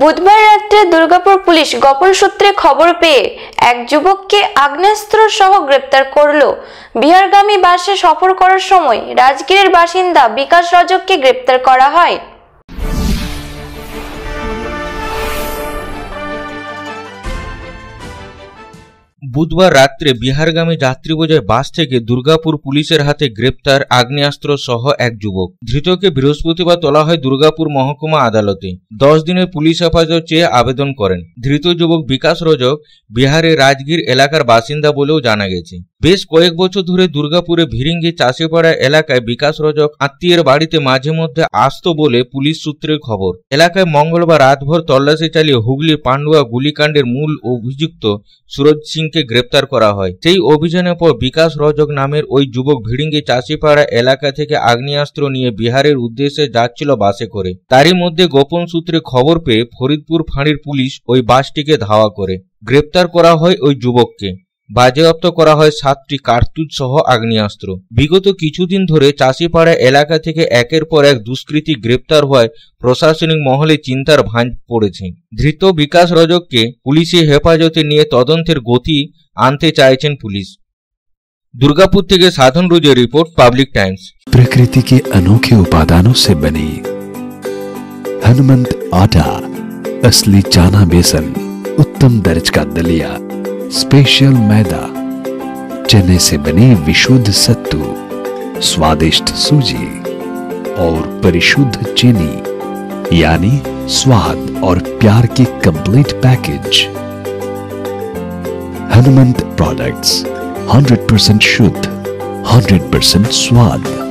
বুধবার রাত্রে দুর্গাপুর পুলিশ গোপন সূত্রে খবর পেয়ে এক যুবককে আগ্নেয়াস্ত্র সহ গ্রেপ্তার করল। বিহারগামী বাসে সফর করার সময় রাজগীরের বাসিন্দা বিকাশ রজককে গ্রেপ্তার করা হয়। বুধবার রাত্রে বিহারগামী যাত্রী বোঝায় বাস থেকে দুর্গাপুর পুলিশের হাতে গ্রেপ্তার আগ্নেয়াস্ত্র সহ এক যুবক। ধৃতকে বৃহস্পতিবার তোলা হয় দুর্গাপুর মহকুমা আদালতে। দশ দিনের পুলিশ হেফাজত চেয়ে আবেদন করেন। ধৃত যুবক বিকাশ রজক বিহারের রাজগীর এলাকার বাসিন্দা বলেও জানা গেছে। বেশ কয়েক বছর ধরে দুর্গাপুরে ভিরিঙ্গি চাষিপাড়া এলাকায় বিকাশ রজক আত্মীয়ের বাড়িতে মাঝে মধ্যে আসতো বলে পুলিশ সূত্রের খবর। এলাকায় মঙ্গলবার রাতভর তল্লাশি চালিয়ে হুগলির পান্ডুয়া গুলিকাণ্ডের মূল অভিযুক্ত সুরজ সিংকে গ্রেপ্তার করা হয়। সেই অভিযানের পর বিকাশ রজক নামের ওই যুবক ভিড়িঙ্গি চাষিপাড়া এলাকা থেকে আগ্নেয়াস্ত্র নিয়ে বিহারের উদ্দেশ্যে যাচ্ছিল বাসে করে। তারই মধ্যে গোপন সূত্রে খবর পেয়ে ফরিদপুর ফাঁড়ির পুলিশ ওই বাসটিকে ধাওয়া করে। গ্রেপ্তার করা হয় ওই যুবককে। বাজেয়াপ্ত করা হয় সাতটি কার্তুজ সহ আগ্নেয়াস্ত্র বিগত কিছুদিন ধরে চাষিপাড়া এলাকা থেকে একের পর এক দুষ্কৃতী গ্রেপ্তার হওয়ায় প্রশাসনিক মহলে চিন্তার ভাঁজ পড়েছে ধৃত বিকাশ রজককে পুলিশি হেফাজতে নিয়ে তদন্তের গতি আনতে চাইছেন পুলিশ दुर्गापुर থেকে সাধন রুজের রিপোর্ট পাবলিক টাইমস प्रकृति के अनोखे उपादानों से बनी हनुमंत आटा असली चाना बेसन उत्तम दर्ज का दलिया स्पेशल मैदा, चने से बने विशुद्ध सत्तू, स्वादिष्ट सूजी और परिशुद्ध चीनी, यानी स्वाद और प्यार की कंप्लीट पैकेज हनुमंत प्रोडक्ट्स 100% शुद्ध 100% स्वाद।